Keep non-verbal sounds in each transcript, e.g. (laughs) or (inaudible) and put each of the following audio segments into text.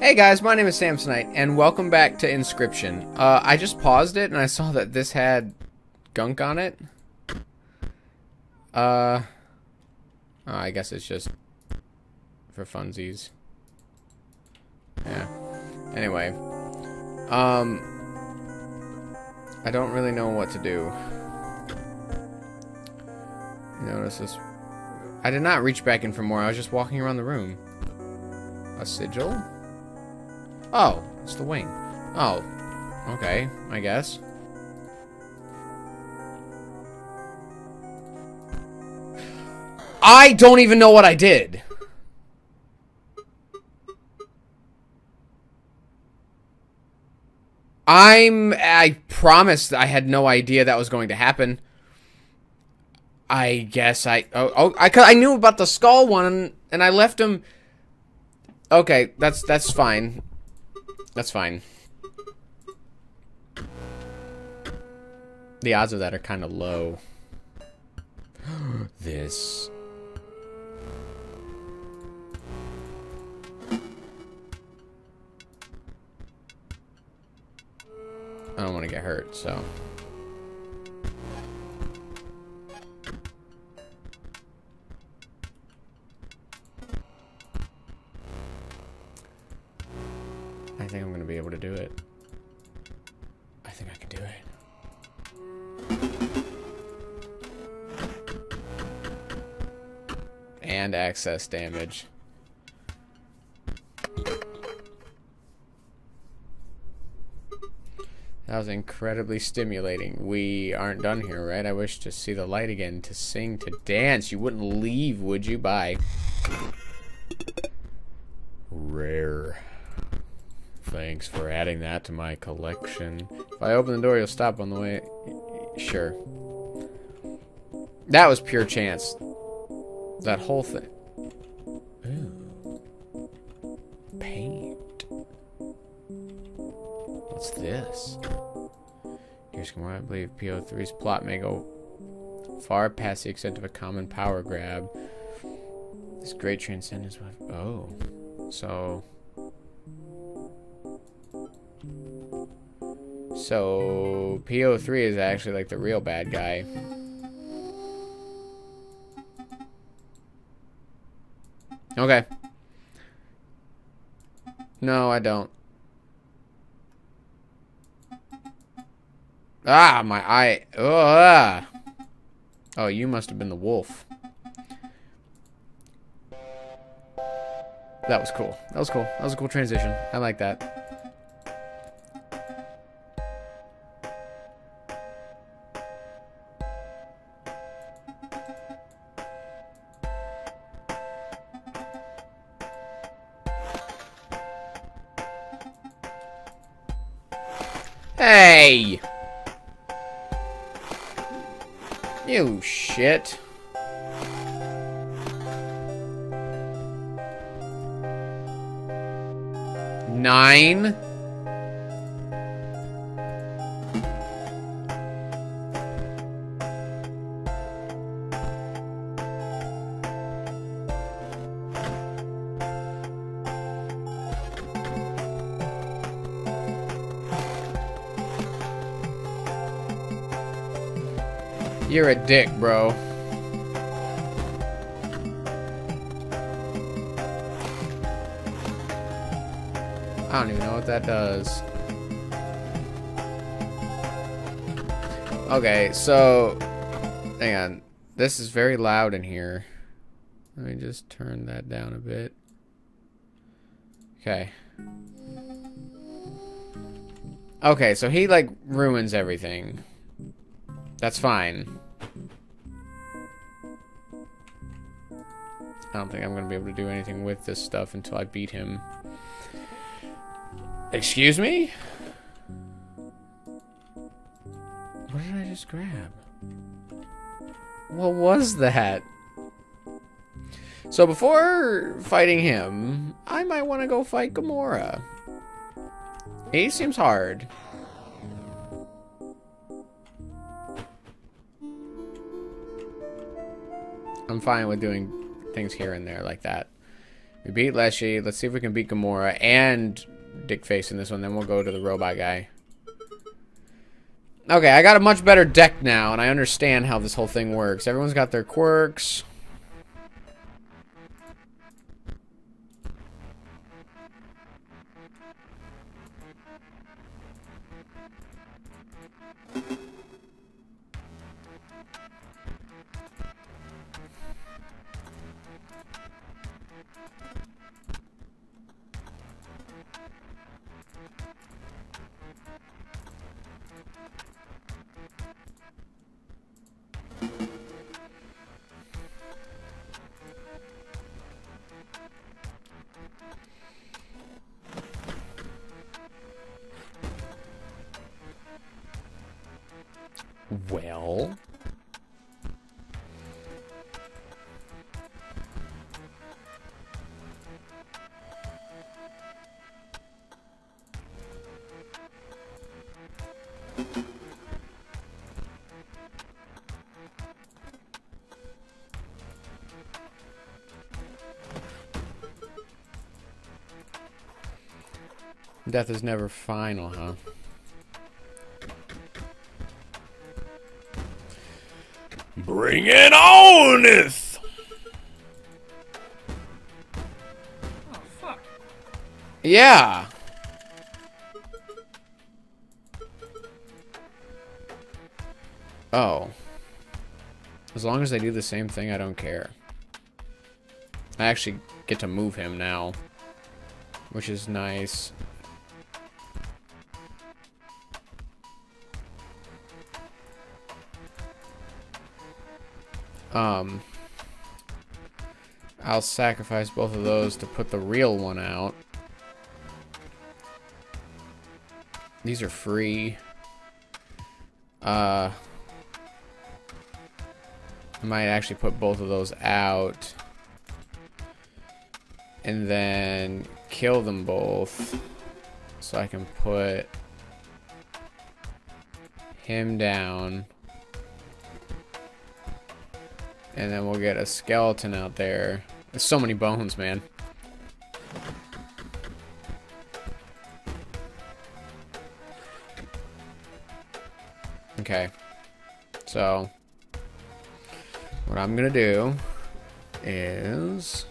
Hey guys, my name is Samsonite, and welcome back to Inscryption. Uh, I just paused it, and I saw that this had gunk on it. Uh, oh, I guess it's just for funsies. Yeah. Anyway, um, I don't really know what to do. Notice this. I did not reach back in for more. I was just walking around the room. A sigil? Oh, it's the wing. Oh, okay, I guess. I don't even know what I did. I'm I promised I had no idea that was going to happen. I guess I oh, oh I I knew about the skull one and I left him Okay, that's that's fine. That's fine. The odds of that are kind of low. (gasps) this. I don't want to get hurt, so. I think I'm going to be able to do it. I think I can do it. And access damage. That was incredibly stimulating. We aren't done here, right? I wish to see the light again, to sing, to dance. You wouldn't leave, would you? Bye. Rare. Thanks for adding that to my collection. If I open the door, you'll stop on the way. Sure. That was pure chance. That whole thing. Paint. What's this? Here's where I believe P03's plot may go far past the extent of a common power grab. This great transcendence. Oh. So. So, P03 is actually like the real bad guy. Okay. No, I don't. Ah, my eye. Ugh. Oh, you must have been the wolf. That was cool. That was cool. That was a cool transition. I like that. Hey! You shit. Nine? You're a dick, bro. I don't even know what that does. Okay, so... Hang on. This is very loud in here. Let me just turn that down a bit. Okay. Okay, so he, like, ruins everything. That's fine. I don't think I'm going to be able to do anything with this stuff until I beat him. Excuse me? What did I just grab? What was that? So before fighting him, I might want to go fight Grimora. He seems hard. I'm fine with doing things here and there like that. We beat Leshy. Let's see if we can beat Grimora and Dickface in this one. Then we'll go to the robot guy. Okay, I got a much better deck now, and I understand how this whole thing works. Everyone's got their quirks. Death is never final, huh? Bring it on! Oh, fuck. Yeah. Oh. As long as they do the same thing, I don't care. I actually get to move him now. Which is nice. Um, I'll sacrifice both of those to put the real one out. These are free. Uh, I might actually put both of those out. And then kill them both. So I can put him down. And then we'll get a skeleton out there. There's so many bones, man. Okay. So, what I'm gonna do is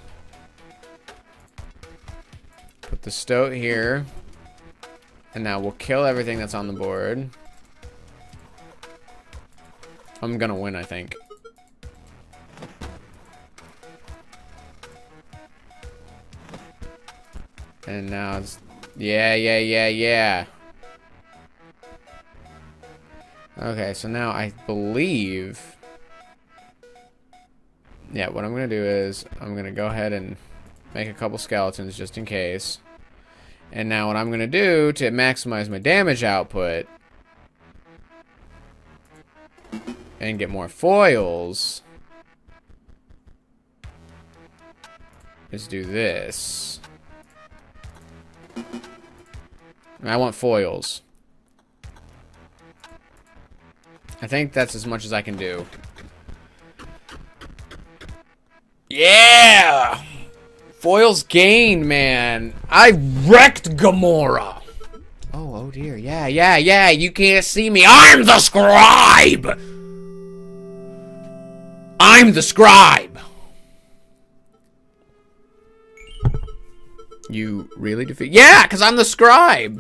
put the stoat here. And now we'll kill everything that's on the board. I'm gonna win, I think. And now it's... Yeah, yeah, yeah, yeah. Okay, so now I believe... Yeah, what I'm going to do is I'm going to go ahead and make a couple skeletons just in case. And now what I'm going to do to maximize my damage output and get more foils is do this. I want foils. I think that's as much as I can do. Yeah! Foils gained, man. I wrecked Grimora. Oh, oh dear. Yeah, yeah, yeah. You can't see me. I'm the scribe! I'm the scribe! You really defeat- Yeah, because I'm the scribe!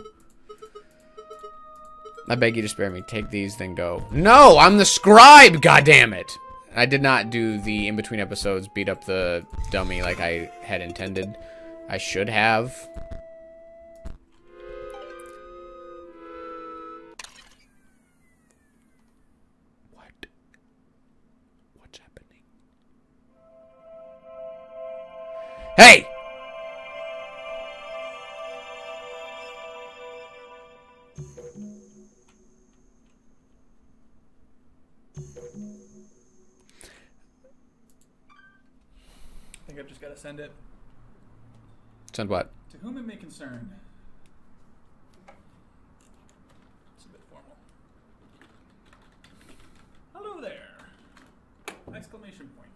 I beg you to spare me. Take these, then go. No, I'm the scribe, goddammit! I did not do the in-between episodes beat up the dummy like I had intended. I should have. Send it. Send what? To whom it may concern. It's a bit formal. Hello there! Exclamation point.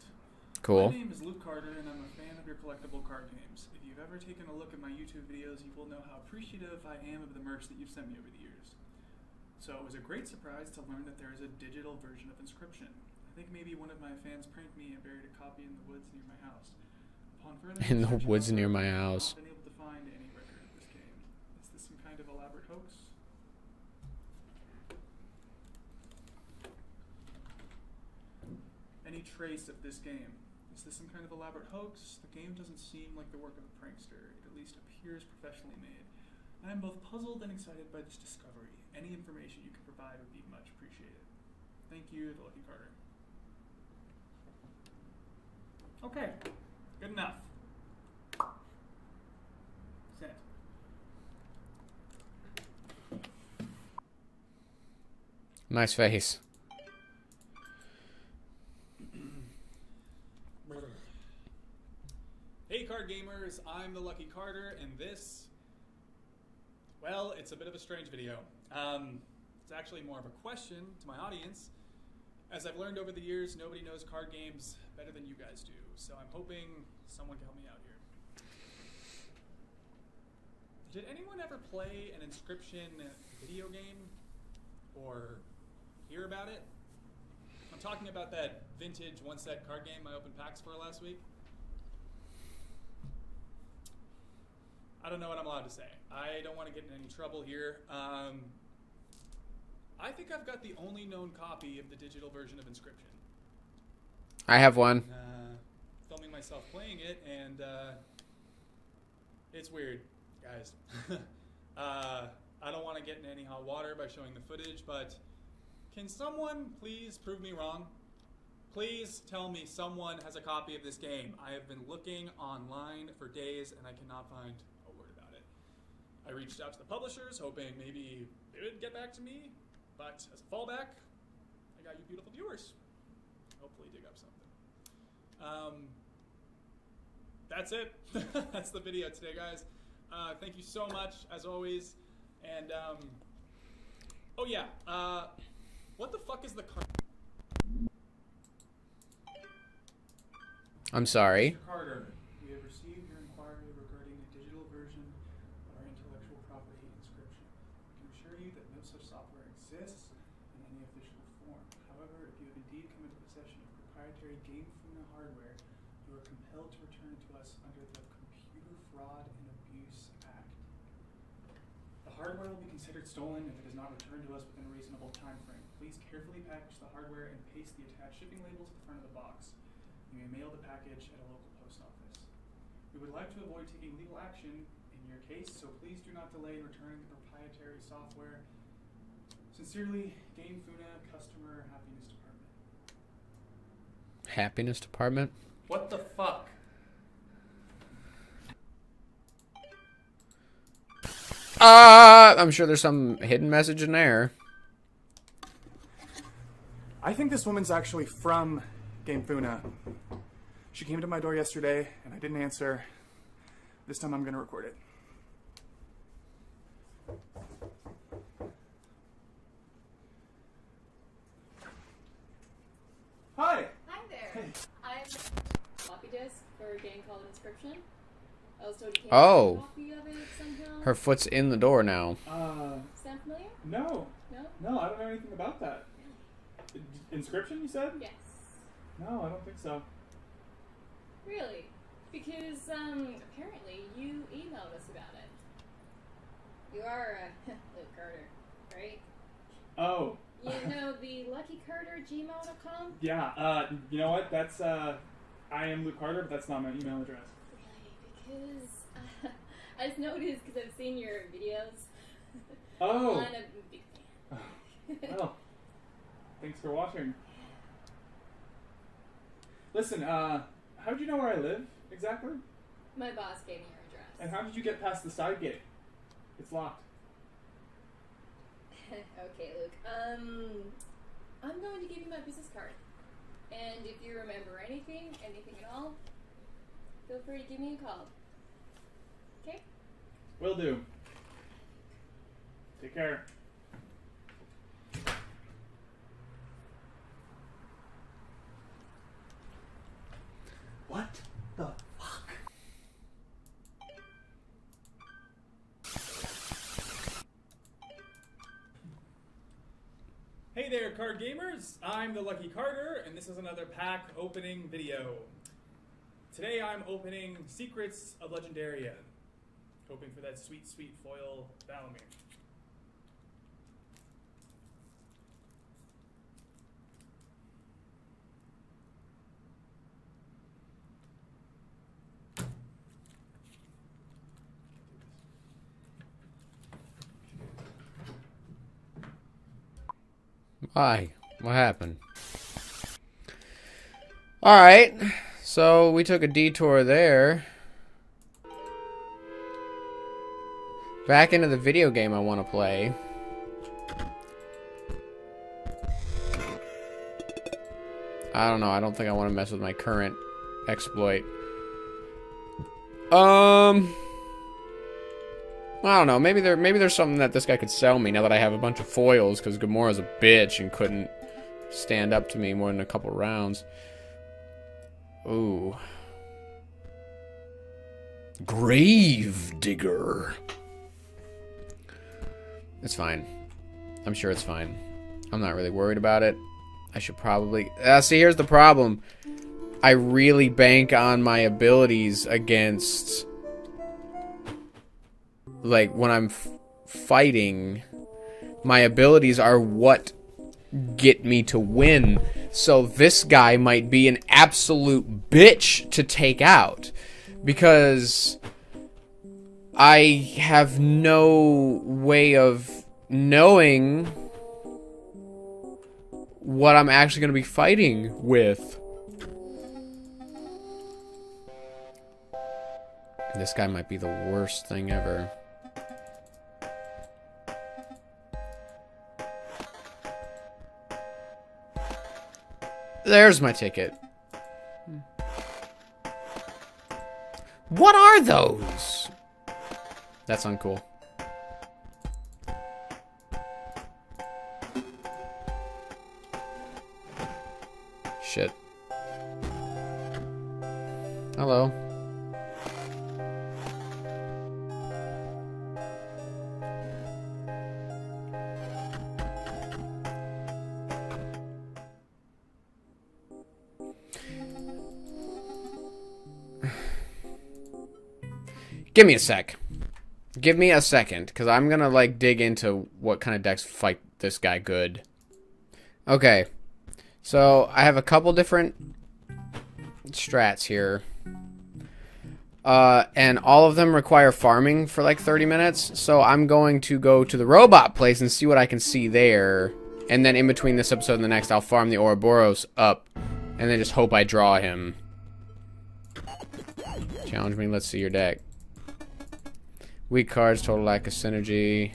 Cool. My name is Luke Carter, and I'm a fan of your collectible card games. If you've ever taken a look at my YouTube videos, you will know how appreciative I am of the merch that you've sent me over the years. So it was a great surprise to learn that there is a digital version of Inscryption. I think maybe one of my fans pranked me and buried a copy in the woods near my house. Upon (laughs) further In the woods near my house. not been able to find any record of this game. Is this some kind of elaborate hoax? Any trace of this game? Is this some kind of elaborate hoax? The game doesn't seem like the work of a prankster. It at least appears professionally made. I am both puzzled and excited by this discovery. Any information you can provide would be much appreciated. Thank you, the Lucky Carter. Okay, good enough. Sent. Nice face. Hey, card gamers, I'm the Lucky Carter, and this, well, it's a bit of a strange video. Um, it's actually more of a question to my audience. As I've learned over the years, nobody knows card games better than you guys do, so I'm hoping someone can help me out here. Did anyone ever play an Inscryption video game or hear about it? I'm talking about that vintage one set card game I opened packs for last week. I don't know what I'm allowed to say. I don't want to get in any trouble here. Um, I think I've got the only known copy of the digital version of Inscryption. I have one. Uh, filming myself playing it, and uh, it's weird, guys. (laughs) uh, I don't want to get in any hot water by showing the footage, but can someone please prove me wrong? Please tell me someone has a copy of this game. I have been looking online for days and I cannot find a word about it. I reached out to the publishers hoping maybe they would get back to me, but as a fallback, I got you beautiful viewers. Hopefully, dig up something. Um, that's it. (laughs) that's the video today, guys. Uh, thank you so much, as always. And, um, oh yeah, uh, what the fuck is the car? I'm sorry. Carter, we have received your inquiry regarding a digital version of our intellectual property inscryption. I can assure you that no such software exists in any official form. However, if you have indeed come into possession of proprietary Game Funa hardware, you are compelled to return it to us under the Computer Fraud and Abuse Act. The hardware will be considered stolen if it is not returned to us within a reasonable time frame. Please carefully package the hardware and paste the attached shipping label to the front of the box. You may mail the package at a local post office. We would like to avoid taking legal action in your case, so please do not delay in returning the proprietary software. Sincerely, Game Funa, Customer Happiness Department. Happiness department. What the fuck? Uh, I'm sure there's some hidden message in there. I think this woman's actually from Game Funa. She came to my door yesterday and I didn't answer. This time I'm gonna record it. Hi! Hi there. I'm a floppy disk for a game called Inscryption. I was told you can't Oh. get a copy of it somehow. Her foot's in the door now. Uh, Sound familiar? no. No? No, I don't know anything about that. Inscryption, you said? Yes. No, I don't think so. Really? Because um, apparently you emailed us about it. You are uh, Luke (laughs) Carter, right? Oh. You know the Lucky Carter gmail.com? Yeah, uh, you know what? That's, uh, I am Luke Carter, but that's not my email address. Really? Because (laughs) uh, I just noticed because I've seen your videos. Oh. (laughs) I'm a big fan. Well, thanks for watching. Listen, uh, how did you know where I live exactly? My boss gave me your address. And how did you get past the side gate? It's locked. (laughs) okay, Luke. Um, I'm going to give you my business card. And if you remember anything, anything at all, feel free to give me a call. Okay. Will do. Take care. What the fuck? Hey there, card gamers! I'm the Lucky Carter, and this is another pack opening video. Today I'm opening Secrets of Legendaria hoping for that sweet, sweet foil Valamir. Why? What happened? Alright. So we took a detour there. Back into the video game I want to play. I don't know. I don't think I want to mess with my current exploit. Um... I don't know. Maybe there, maybe there's something that this guy could sell me now that I have a bunch of foils. Because Grimora's a bitch and couldn't stand up to me more than a couple rounds. Ooh. Grave digger. It's fine. I'm sure it's fine. I'm not really worried about it. I should probably. Uh, see, here's the problem. I really bank on my abilities against like when I'm fighting, my abilities are what get me to win. So this guy might be an absolute bitch to take out because I have no way of knowing what I'm actually going to be fighting with. This guy might be the worst thing ever. There's my ticket. What are those? That's uncool. Shit. Hello. (sighs) Give me a sec. Give me a second, because I'm going to, like, dig into what kind of decks fight this guy good. Okay. So, I have a couple different strats here. Uh, and all of them require farming for, like, 30 minutes. So, I'm going to go to the robot place and see what I can see there. And then in between this episode and the next, I'll farm the Ouroboros up. And then just hope I draw him. Challenge me, let's see your deck. Weak cards, total lack of synergy.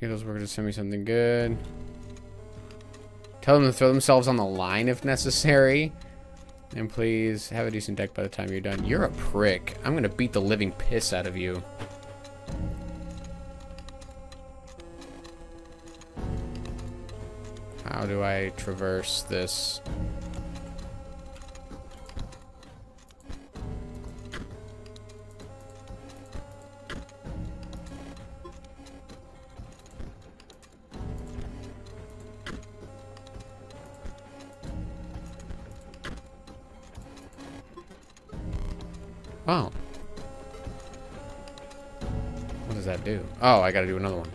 Get those workers to send me something good. Tell them to throw themselves on the line if necessary. And please, have a decent deck by the time you're done. You're a prick. I'm gonna beat the living piss out of you. How do I traverse this? Oh. What does that do? Oh, I gotta do another one.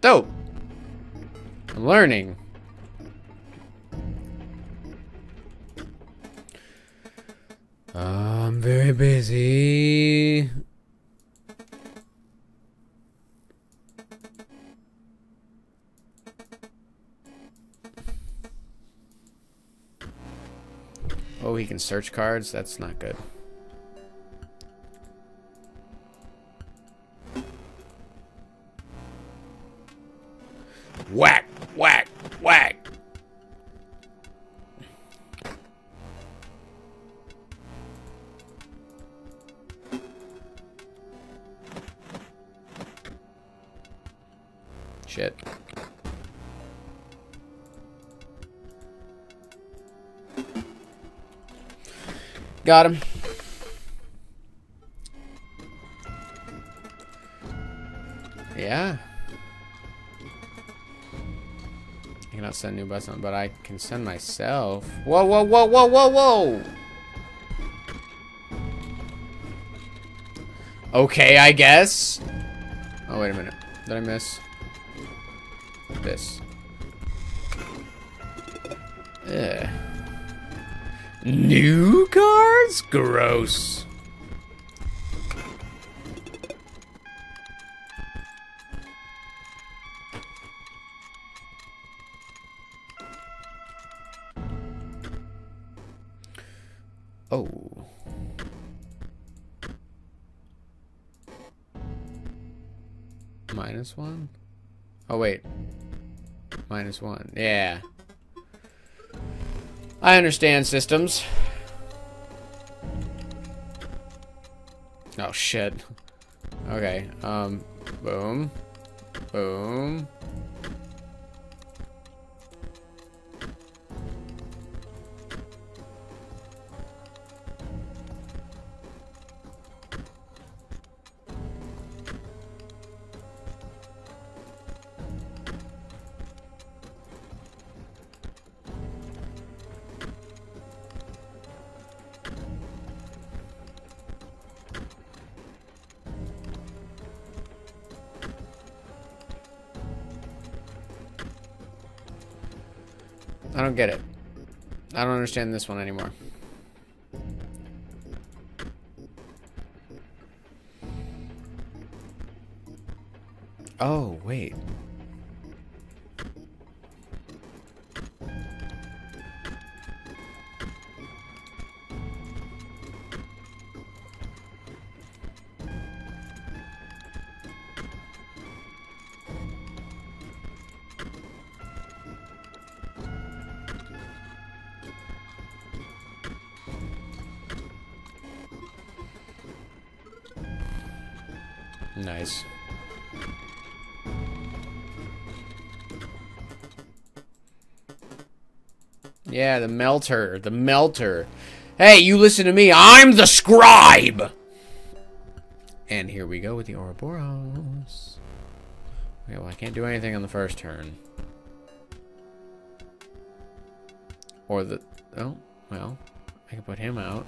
Dope! I'm learning. I'm very busy. Can search cards? That's not good. Whack! Whack! Got him. Yeah. I cannot send new button, but I can send myself. Whoa, whoa, whoa, whoa, whoa, whoa! Okay, I guess. Oh, wait a minute. Did I miss? This. Ugh. New cards? Gross. Oh. Minus one? Oh, wait. Minus one. Yeah. I understand systems. Oh, shit. Okay, um, boom. Boom. I don't get it. I don't understand this one anymore. Nice. Yeah, the melter. The melter. Hey, you listen to me. I'm the scribe! And here we go with the Ouroboros. Okay, well, I can't do anything on the first turn. Or the... Oh, well. I can put him out.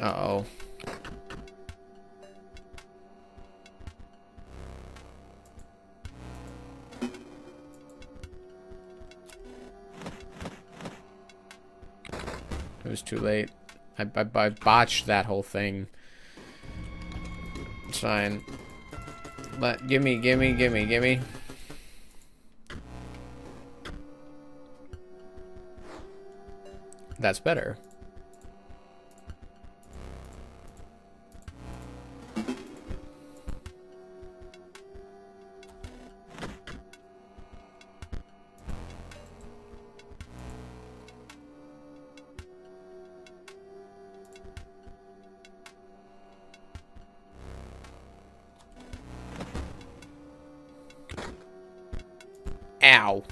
Uh-oh. It was too late. I, I, I botched that whole thing. It's fine. But gimme, gimme, gimme, gimme. That's better. Ow.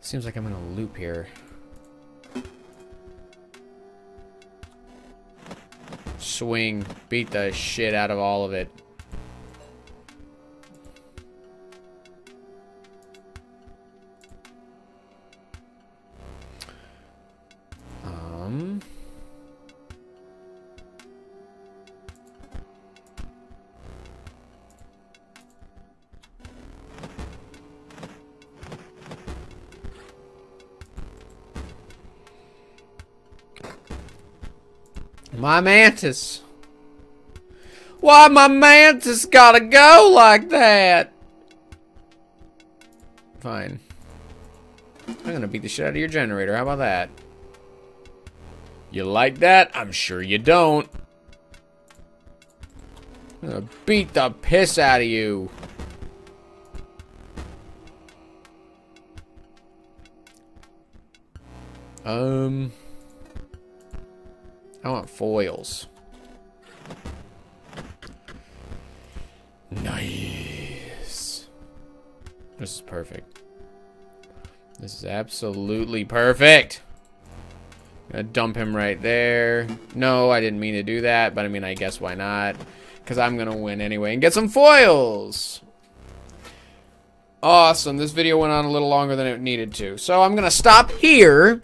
Seems like I'm in a loop here. Swing. Beat the shit out of all of it. My mantis. Why my mantis gotta go like that? Fine. I'm gonna beat the shit out of your generator. How about that? You like that? I'm sure you don't. I'm gonna beat the piss out of you. Um... I want foils. Nice. This is perfect. This is absolutely perfect. Gonna dump him right there. No, I didn't mean to do that, but I mean, I guess why not? Because I'm gonna win anyway and get some foils. Awesome. This video went on a little longer than it needed to. So I'm gonna stop here.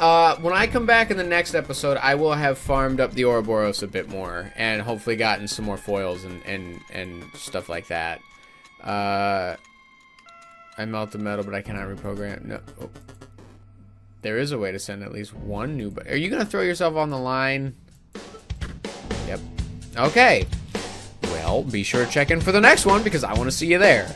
Uh, when I come back in the next episode, I will have farmed up the Ouroboros a bit more and hopefully gotten some more foils and, and, and stuff like that. Uh, I melt the metal, but I cannot reprogram. No. Oh. There is a way to send at least one new. Are you going to throw yourself on the line? Yep. Okay. Well, be sure to check in for the next one because I want to see you there.